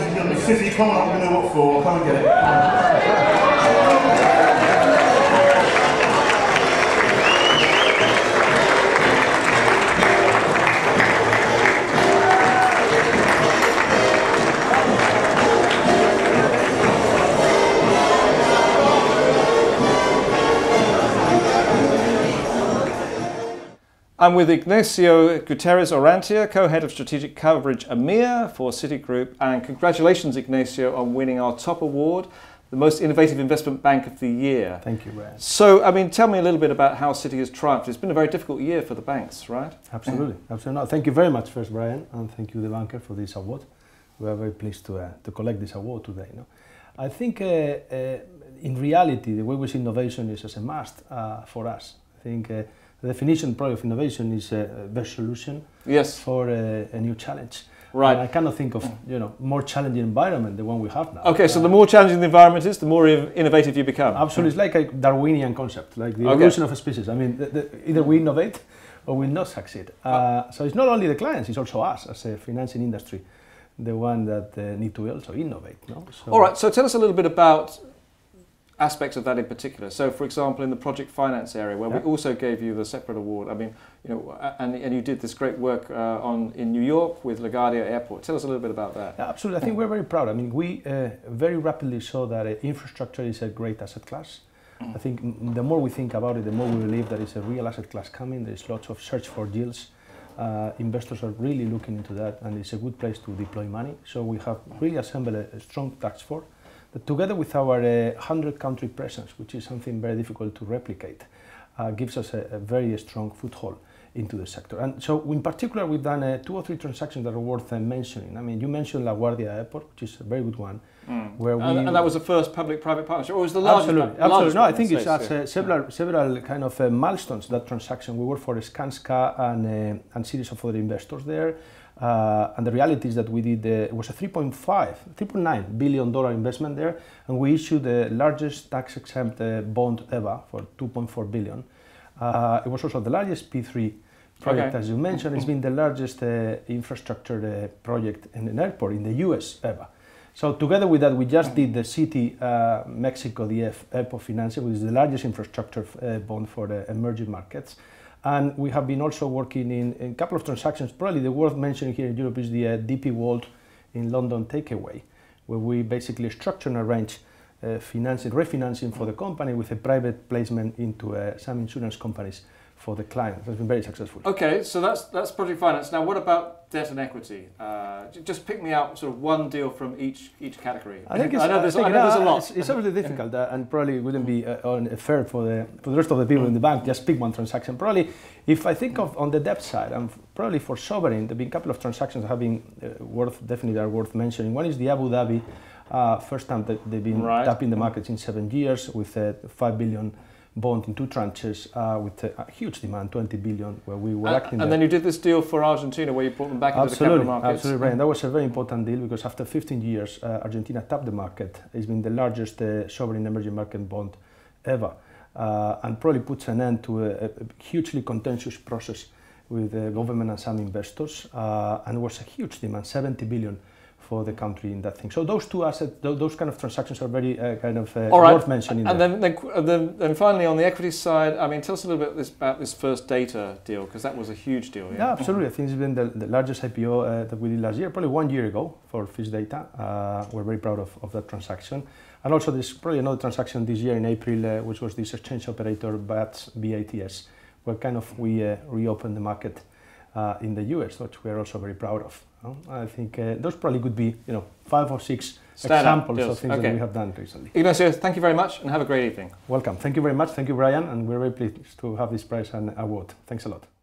Sissy, come on, I don't know what for. Come and get it. I'm with Ignacio Gutiérrez Orrantia, co-head of strategic coverage EMEA for Citigroup, and congratulations, Ignacio, on winning our top award, the most innovative investment bank of the year. Thank you, Brian. So, I mean, tell me a little bit about how Citi has triumphed. It's been a very difficult year for the banks, right? Absolutely, absolutely. No, thank you very much, first, Brian, and thank you, the banker, for this award. We are very pleased to, uh, to collect this award today. No? I think, uh, uh, in reality, the way we see innovation is as a must uh, for us. I think uh, the definition probably of innovation is a best solution Yes. for a, a new challenge. Right. And I cannot think of you know more challenging environment than the one we have now. Okay, so Uh, the more challenging the environment is, the more innovative you become. Absolutely, it's like a Darwinian concept, like the Okay. evolution of a species. I mean, the, the, either we innovate or we not succeed. Uh, so it's not only the clients; it's also us as a financing industry, the one that uh, need to also innovate. No? So All right, so tell us a little bit about aspects of that in particular. So, for example, in the project finance area, where Yeah. we also gave you the separate award. I mean, you know, and, and you did this great work uh, on in New York with LaGuardia Airport. Tell us a little bit about that. Yeah, absolutely, I think we're very proud. I mean, we uh, very rapidly saw that uh, infrastructure is a great asset class. I think mm, the more we think about it, the more we believe that it's a real asset class coming. There's lots of search for deals. Uh, investors are really looking into that, and it's a good place to deploy money. So we have really assembled a, a strong task force that, together with our uh, 100 country presence, which is something very difficult to replicate, uh, gives us a, a very strong foothold into the sector. And so, in particular, we've done uh, two or three transactions that are worth uh, mentioning. I mean, you mentioned LaGuardia Airport, which is a very good one, where we And, and that was the first public-private partnership, or was the largest? absolutely, the largest absolutely. No, I think it's uh, several several kind of uh, milestones that transaction. We work for Skanska and uh, and series of other investors there. Uh, and the reality is that we did uh, it was a 3.5 3.9 billion dollar investment there and we issued the largest tax exempt uh, bond ever for 2.4 billion uh, it was also the largest p3 project Okay. as you mentioned it's been the largest uh, infrastructure uh, project in an airport in the us ever so together with that, we just did the City uh, Mexico DF Airport Financing, which is the largest infrastructure bond for the emerging markets. And we have been also working in, in a couple of transactions. Probably the worth mentioning here in Europe is the uh, DP World in London takeaway, where we basically structure and arrange uh, financing, refinancing for the company with a private placement into uh, some insurance companies for the client. It has been very successful. Okay, so that's that's project finance. Now, what about debt and equity? Uh, just pick me out sort of one deal from each each category. I think it's, I know there's, think I know there's a lot. It's, it's obviously difficult uh, and probably wouldn't be uh, on fair for the for the rest of the people in the bank. Just pick one transaction. Probably, if I think of on the debt side, and probably for sovereign, there've been a couple of transactions that have been uh, worth definitely are worth mentioning. One is the Abu Dhabi. Uh, first time that they've been Right. tapping the markets in seven years with a five billion bond in two tranches uh, with a, a huge demand, 20 billion, where we were and, acting. and there. then you did this deal for Argentina, where you brought them back into the Absolutely, capital markets. absolutely, Brian. That was a very important deal because after 15 years, uh, Argentina tapped the market. It's been the largest uh, sovereign emerging market bond ever, uh, and probably puts an end to a, a hugely contentious process with the government and some investors. Uh, and it was a huge demand, 70 billion for the country in that thing. So those two assets, those, those kind of transactions are very uh, kind of uh, All right. worth mentioning. And then, then, then, finally on the equity side, I mean, tell us a little bit this, about this first data deal because that was a huge deal. Yeah, absolutely. I think it's been the, the largest IPO uh, that we did last year, probably one year ago for First Data. Uh, we're very proud of, of that transaction. And also, there's probably another transaction this year in April, uh, which was this exchange operator BATS, BATS, where kind of we uh, reopened the market uh, in the US, which we're also very proud of. I think uh, those probably could be, you know, five or six Standout examples of things Okay. that we have done recently. Ignacio, thank you very much and have a great evening. Welcome. Thank you very much. Thank you, Brian. And we're very pleased to have this prize and award. Thanks a lot.